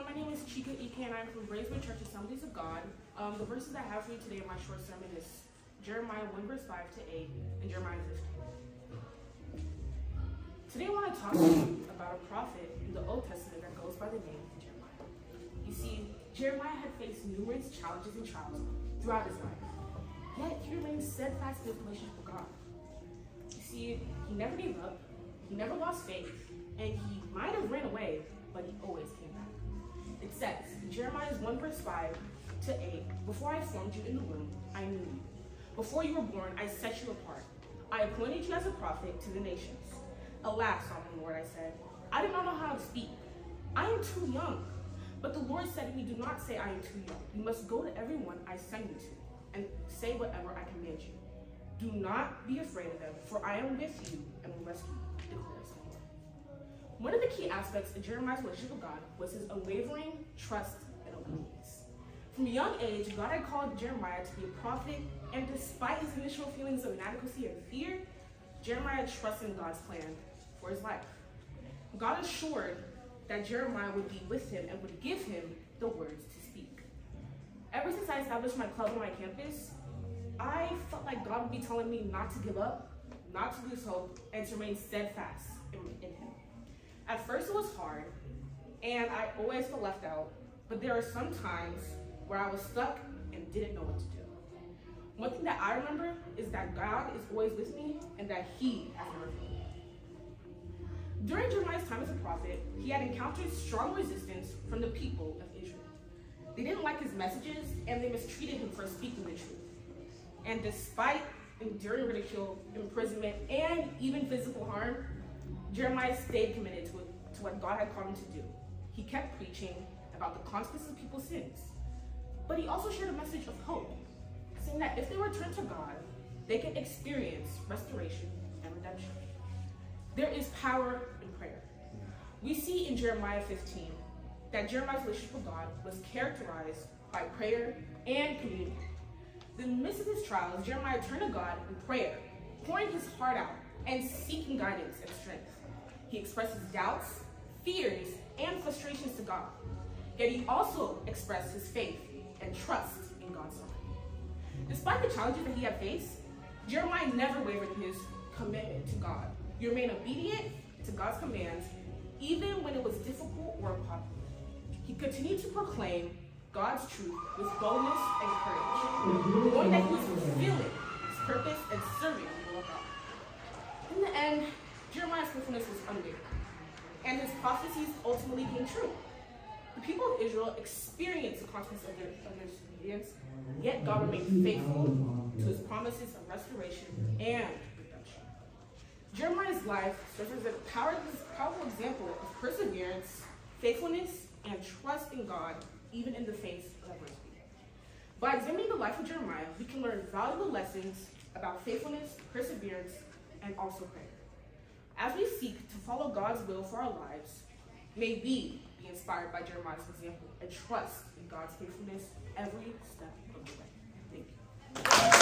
everyone. My name is Chika Ike, and I'm from Braeswood Church Assemblies of God. Um, the verses I have for you today in my short sermon is Jeremiah 1, verse 5 to 8, and Jeremiah 15. Today I want to talk to you about a prophet in the Old Testament that goes by the name of Jeremiah. You see, Jeremiah had faced numerous challenges and trials throughout his life, yet he remained steadfast in his relationship with God. You see, he never gave up, he never lost faith, and he might have ran away, but he always came back. It says, Jeremiah 1 verse 5 to 8, Before I formed you in the womb, I knew you. Before you were born, I set you apart. I appointed you as a prophet to the nations. Alas, sovereign Lord, I said, I did not know how to speak. I am too young. But the Lord said to me, Do not say I am too young. You must go to everyone I send you to and say whatever I command you. Do not be afraid of them, for I am with you and will rescue you, declares the Lord. One of the key aspects of Jeremiah's relationship with God was his unwavering trust and obedience. From a young age, God had called Jeremiah to be a prophet, and despite his initial feelings of inadequacy and fear, Jeremiah trusted in God's plan for his life. God assured that Jeremiah would be with him and would give him the words to speak. Ever since I established my club on my campus, I felt like God would be telling me not to give up, not to lose hope, and to remain steadfast in, in Him. At first, it was hard, and I always felt left out, but there are some times where I was stuck and didn't know what to do. One thing that I remember is that God is always with me and that He has never failed me. During Jeremiah's time as a prophet, he had encountered strong resistance from the people of Israel. They didn't like his messages and they mistreated him for speaking the truth. And despite enduring ridicule, imprisonment, and even physical harm, Jeremiah stayed committed to, to what God had called him to do. He kept preaching about the consequences of people's sins. But he also shared a message of hope, saying that if they return to God, they can experience restoration and redemption. There is power in prayer. We see in Jeremiah 15 that Jeremiah's relationship with God was characterized by prayer and communion. In the midst of his trials, Jeremiah turned to God in prayer, pouring his heart out and seeking guidance and strength. He expresses doubts, fears, and frustrations to God. Yet he also expressed his faith and trust in God's Son. Despite the challenges that he had faced, Jeremiah never wavered in his commitment to God. He remained obedient to God's commands, even when it was difficult or unpopular. He continued to proclaim God's truth with boldness and courage, knowing that he was fulfilling prophecies ultimately came true. The people of Israel experienced the consequences of their, of their disobedience, yet God remained faithful to his promises of restoration and redemption. Jeremiah's life serves as a powerful example of perseverance, faithfulness, and trust in God even in the face of adversity. By examining the life of Jeremiah, we can learn valuable lessons about faithfulness, perseverance, and also prayer. As we seek follow God's will for our lives, may we be inspired by Jeremiah's example and trust in God's faithfulness every step of the way. Thank you.